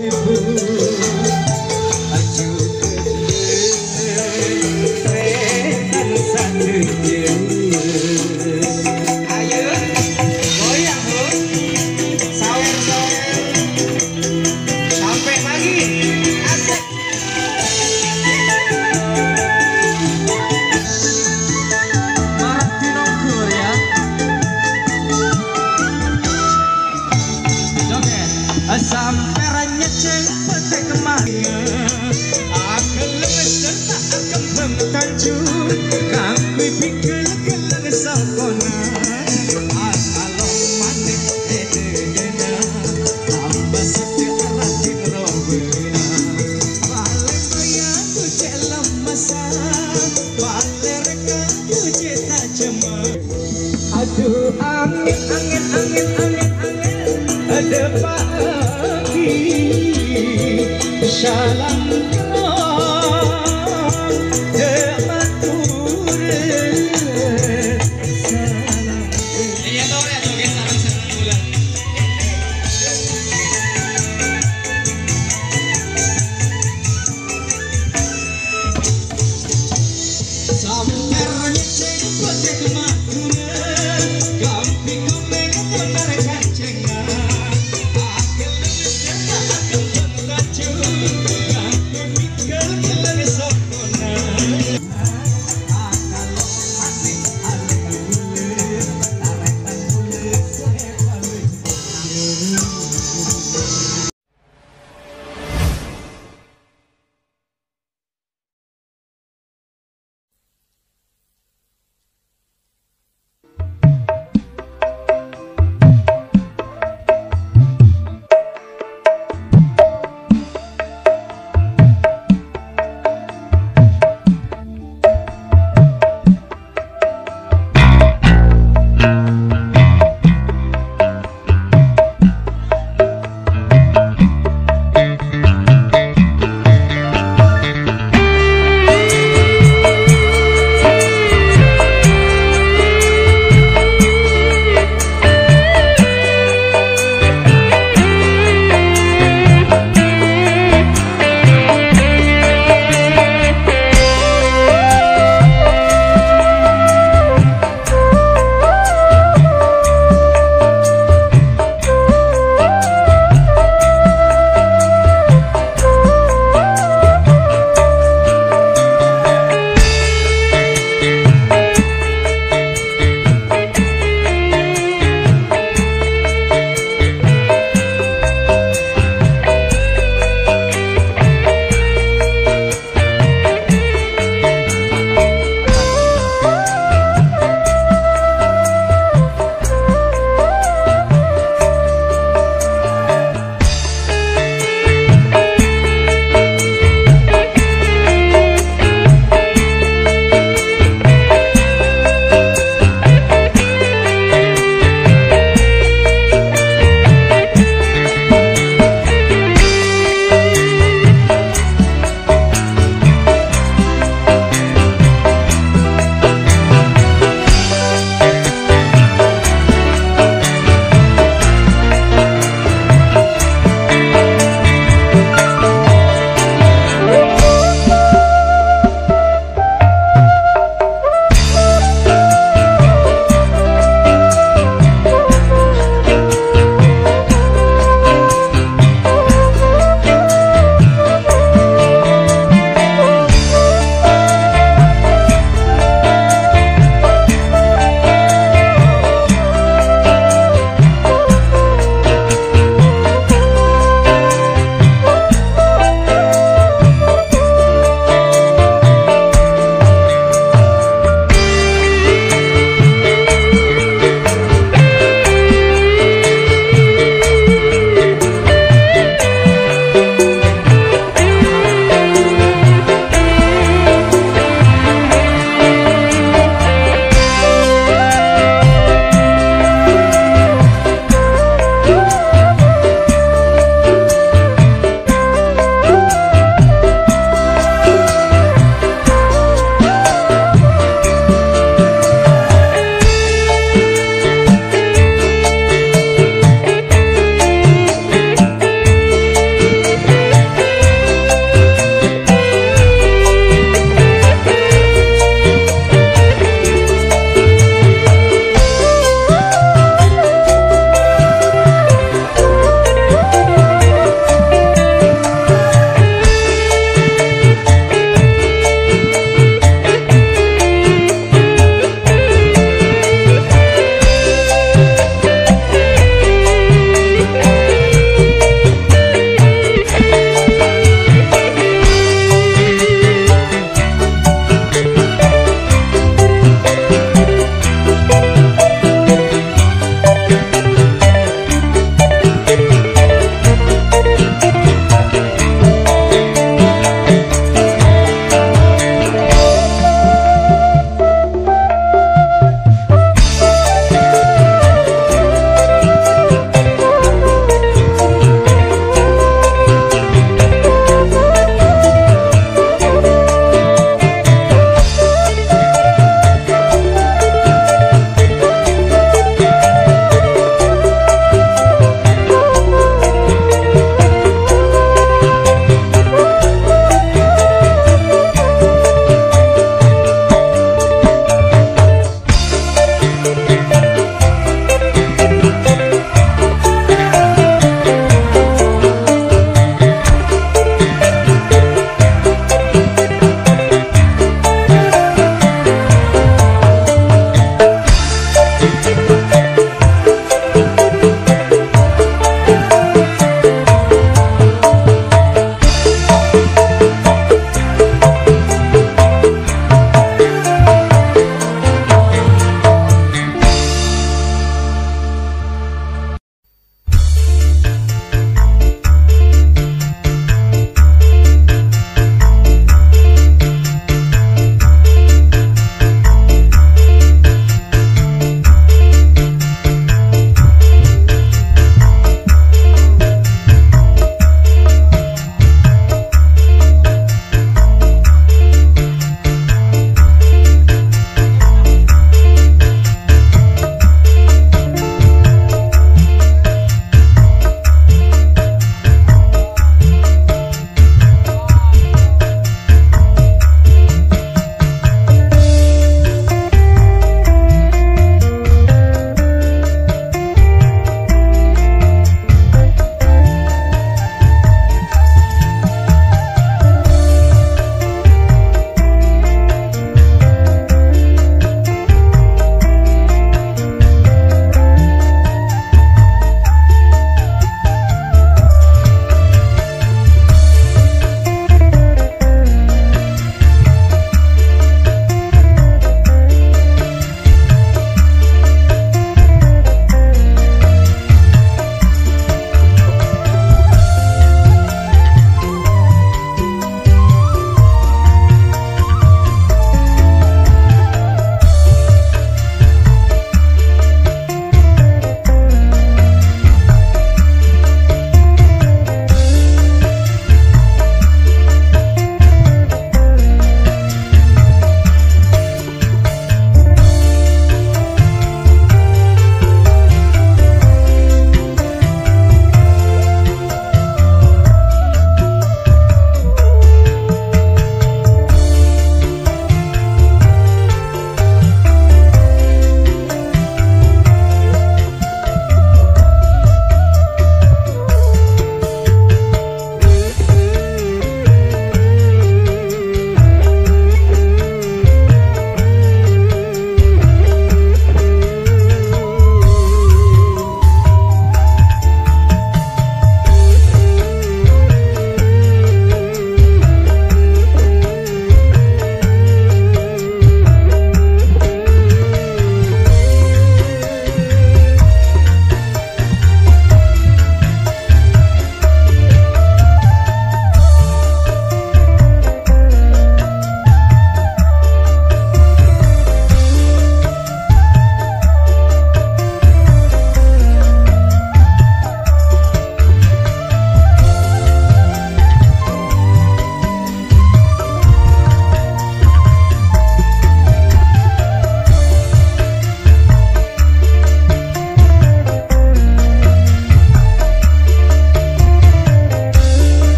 Thank. Pagi. Salam